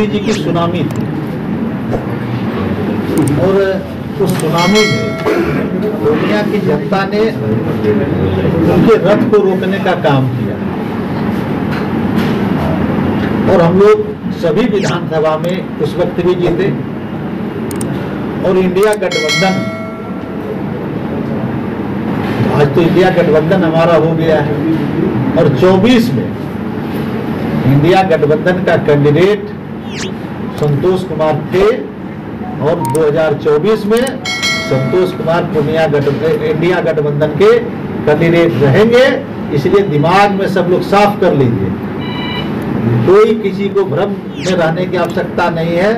मोदी जी की सुनामी थी। और उस सुनामी में दुनिया की जनता ने उनके रथ को रोकने का काम किया। और हम लोग सभी विधानसभा में उस वक्त भी जीते। और इंडिया गठबंधन, आज तो इंडिया गठबंधन हमारा हो गया है। और 24 में इंडिया गठबंधन का कैंडिडेट संतोष कुमार थे और 2024 में संतोष कुमार पूर्णिया गठ इंडिया गठबंधन के कैंडिडेट रहेंगे। इसलिए दिमाग में सब लोग साफ़ कर लीजिए कोई किसी को भ्रम में रहने की आवश्यकता नहीं है।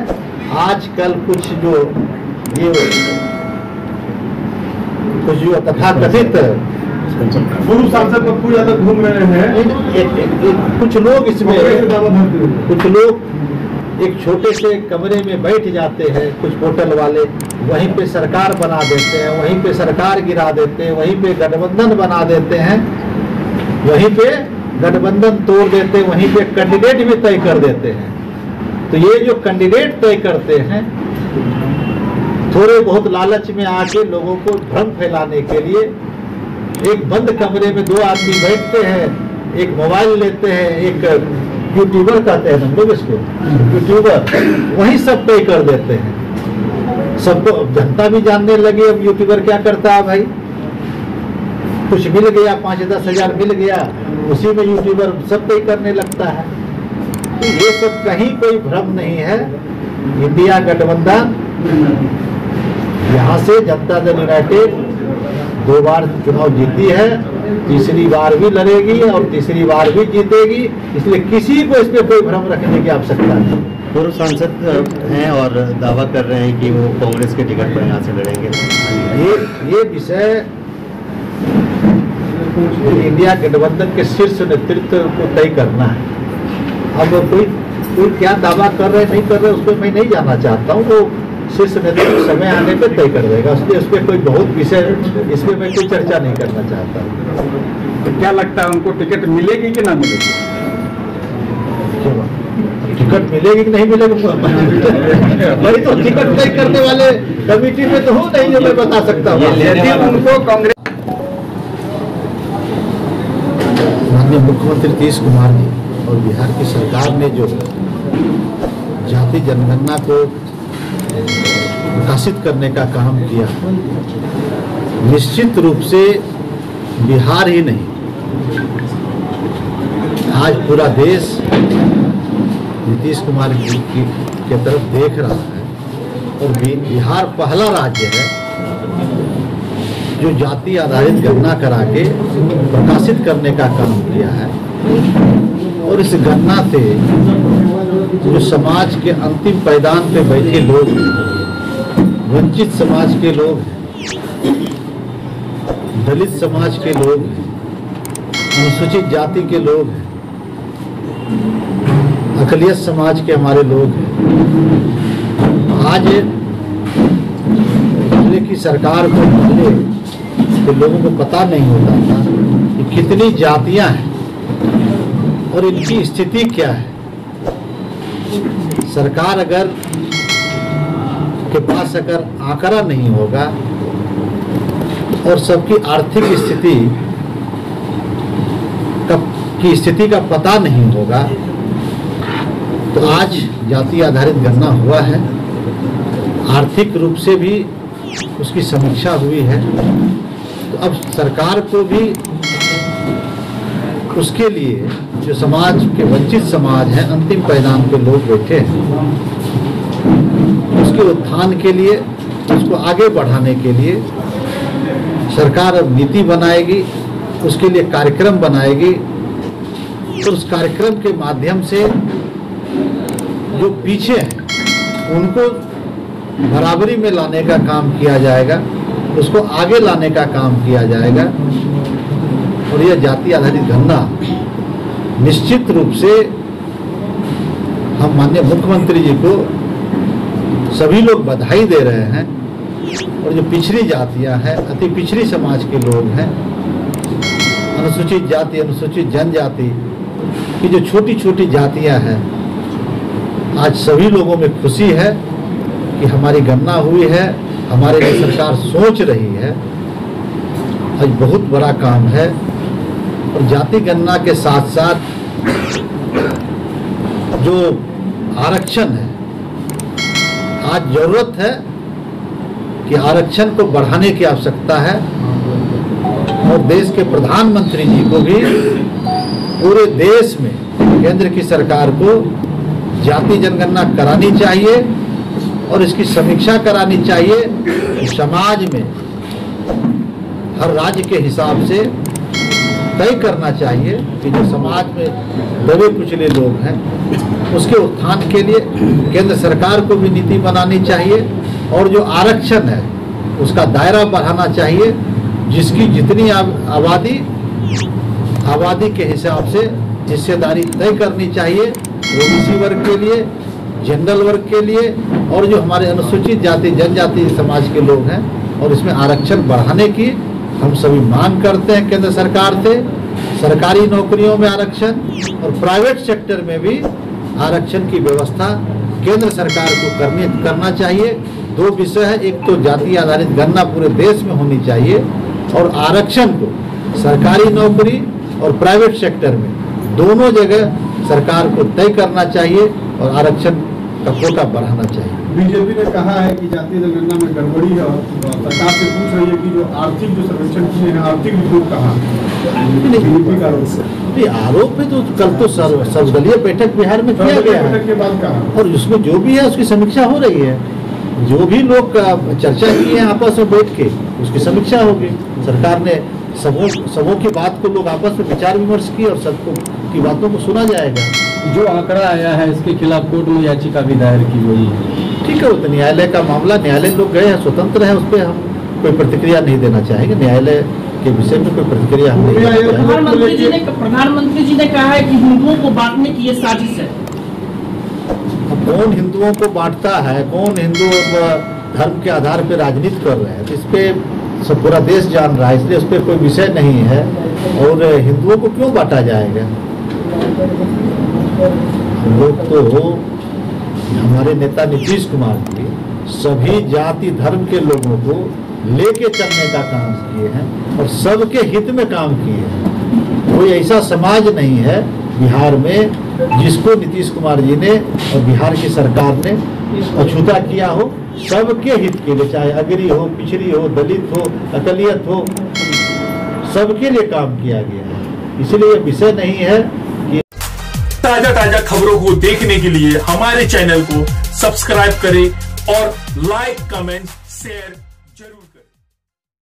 आजकल कुछ जो ये कुछ जो तथाकथित पूर्व सांसद पप्पू यादव घूम रहे हैं। कुछ लोग इसमें कुछ लोग एक छोटे से कमरे में बैठ जाते हैं, कुछ होटल वाले। वहीं पे सरकार बना देते हैं, वहीं पे सरकार गिरा देते हैं, वहीं पे गठबंधन बना देते हैं। वहीं पे गठबंधन तोड़ देते हैं, वहीं पे कैंडिडेट भी तय कर देते हैं। तो ये जो कैंडिडेट तय करते हैं, थोड़े बहुत लालच में आके लोगों को भ्रम फैलाने के लिए एक बंद कमरे में दो आदमी बैठते हैं, एक मोबाइल लेते हैं, एक यूट्यूबर कहते हैं हम लोग इसको। यूट्यूबर, वही सब तय कर देते हैं। सबको जनता भी जानने लगी, अब यूट्यूबर क्या करता है भाई? कुछ मिल गया, पाँच दस हज़ार मिल गया, उसी में यूट्यूबर सब तय करने लगता है। तो ये सब कहीं कोई भ्रम नहीं है। इंडिया गठबंधन, यहाँ से जनता दल यूनाइटेड दो बार चुनाव जीती है तीसरी बार भी लड़ेगी और तीसरी बार भी जीतेगी इसलिए किसी को इस पे कोई भ्रम रखने की आवश्यकता नहीं। पूर्व सांसद हैं और दावा कर रहे हैं कि वो कांग्रेस के टिकट पर यहाँ से लड़ेंगे। ये ये विषय इंडिया गठबंधन के शीर्ष नेतृत्व को तय करना है। अब कोई कोई क्या दावा कर रहे नहीं कर रहे उसको मैं नहीं जानना चाहता हूँ। वो शीर्ष नेतृत्व समय आने पे तय कर देगा। उसलिए उस पर कोई बहुत विषय इसमें मैं कोई चर्चा नहीं करना चाहता। तो क्या लगता है उनको टिकट मिलेगी कि ना मिलेगी? टिकट मिलेगी कि नहीं मिलेगी? भाई तो टिकट तय करने वाले कमेटी में तो हो नहीं जो मैं बता सकता हूँ। यदि उनको कांग्रेस माननीय मुख्यमंत्री नीतीश कुमार जी और बिहार की सरकार ने जो जाति जनगणना को विकसित करने का काम किया। निश्चित रूप से बिहार ही नहीं। आज पूरा देश नीतीश कुमार जी की, के तरफ़ देख रहा है और बिहार पहला राज्य है जो जाति आधारित गणना करा के प्रकाशित करने का काम किया है। और इस गणना से जो समाज के अंतिम पैदान पे बैठे लोग हैं, वंचित समाज के लोग हैं दलित समाज के लोग अनुसूचित जाति के लोग हैं अकलियत समाज के हमारे लोग हैं। आज पहले की सरकार को पहले के लोगों को पता नहीं होता था कि कितनी जातियाँ हैं और इनकी स्थिति क्या है। सरकार अगर के पास अगर आंकड़ा नहीं होगा और सबकी आर्थिक स्थिति की स्थिति का पता नहीं होगा तो आज जाति आधारित गणना हुआ है। आर्थिक रूप से भी उसकी समीक्षा हुई है। तो अब सरकार को भी उसके लिए जो समाज के वंचित समाज है, अंतिम पैदान के लोग बैठे हैं। उसके उत्थान के लिए, उसको आगे बढ़ाने के लिए सरकार अब नीति बनाएगी, उसके लिए कार्यक्रम बनाएगी। तो उस कार्यक्रम के माध्यम से जो पीछे हैं, उनको बराबरी में लाने का काम किया जाएगा, उसको आगे लाने का काम किया जाएगा। और यह जाति आधारित गणना निश्चित रूप से हम माननीय मुख्यमंत्री जी को सभी लोग बधाई दे रहे हैं। और जो पिछड़ी जातियाँ हैं, अति पिछड़ी समाज के लोग हैं, अनुसूचित जाति, अनुसूचित जनजाति की जो छोटी छोटी जातियाँ हैं, आज सभी लोगों में खुशी है कि हमारी गणना हुई है, हमारे लिए सरकार सोच रही है। आज बहुत बड़ा काम है। और जाति गणना के साथ साथ जो आरक्षण है, आज ज़रूरत है कि आरक्षण को बढ़ाने की आवश्यकता है। और देश के प्रधानमंत्री जी को भी पूरे देश में केंद्र की सरकार को जाति जनगणना करानी चाहिए और इसकी समीक्षा करानी चाहिए समाज में हर राज्य के हिसाब से तय करना चाहिए कि जो समाज में दबे कुचले लोग हैं, उसके उत्थान के लिए केंद्र सरकार को भी नीति बनानी चाहिए और जो आरक्षण है, उसका दायरा बढ़ाना चाहिए, जिसकी जितनी आबादी आबादी के हिसाब से हिस्सेदारी तय करनी चाहिए ओबीसी वर्ग के लिए, जनरल वर्ग के लिए और जो हमारे अनुसूचित जाति, जनजाति समाज के लोग हैं और इसमें आरक्षण बढ़ाने की हम सभी मांग करते हैं केंद्र सरकार से, सरकारी नौकरियों में आरक्षण और प्राइवेट सेक्टर में भी आरक्षण की व्यवस्था केंद्र सरकार को करनी, करना चाहिए। दो विषय है, एक तो जाति आधारित गणना पूरे देश में होनी चाहिए और आरक्षण को सरकारी नौकरी और प्राइवेट सेक्टर में दोनों जगह सरकार को तय करना चाहिए और आरक्षण का कोटा बढ़ाना चाहिए। बीजेपी ने कहा है कि जातीय जनगणना में गड़बड़ी है और सरकार से पूछ रही है कि जो आर्थिक जो सर्वेक्षण किए हैं आर्थिक रिपोर्ट कहा बीजेपी का आरोप। आरोप है तो कल तो सर्वदलीय बैठक बिहार में किया गया बैठक है के बाद कहा और उसमें जो भी है उसकी समीक्षा हो रही है। जो भी लोग चर्चा किए हैं आपस में बैठ के उसकी समीक्षा होगी। सरकार ने सबों सबों की बात को लोग आपस में विचार विमर्श किए और सबको की बातों को सुना जाएगा। जो आंकड़ा आया है इसके खिलाफ कोर्ट में याचिका भी दायर की गई है। ठीक है वो तो न्यायालय का मामला न्यायालय लोग गए हैं स्वतंत्र है उस पर हम कोई प्रतिक्रिया नहीं देना चाहेंगे। न्यायालय के विषय में कोई प्रतिक्रिया हम नहीं प्रधानमंत्री जी ने प्रधानमंत्री जी ने कहा है कि हिंदुओं को बांटने की ये साजिश है। कौन हिंदुओं को बांटता है? कौन हिंदू धर्म के आधार पर राजनीति कर रहे हैं? तो इस पर सब पूरा देश जान रहा है इसलिए उस पर कोई विषय नहीं है। और हिंदुओं को क्यों बांटा जाएगा? लोग तो हमारे नेता नीतीश कुमार जी सभी जाति धर्म के लोगों को लेके चलने का काम किए हैं और सबके हित में काम किए हैं। कोई ऐसा समाज नहीं है बिहार में जिसको नीतीश कुमार जी ने और बिहार की सरकार ने अछूता किया हो, सबके हित के लिए, चाहे अगरी हो, पिछड़ी हो, दलित हो, अकलियत हो, सबके लिए काम किया गया है। इसलिए विषय नहीं है ताज़ा ताज़ा खबरों को देखने के लिए हमारे चैनल को सब्सक्राइब करें और लाइक, कमेंट शेयर